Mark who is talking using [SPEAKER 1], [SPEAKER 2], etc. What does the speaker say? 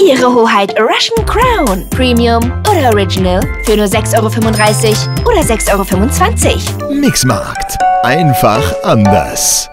[SPEAKER 1] Ihre Hoheit Russian Crown. Premium oder Original für nur 6,35 Euro oder 6,25 Euro.
[SPEAKER 2] Mixmarkt. Einfach anders.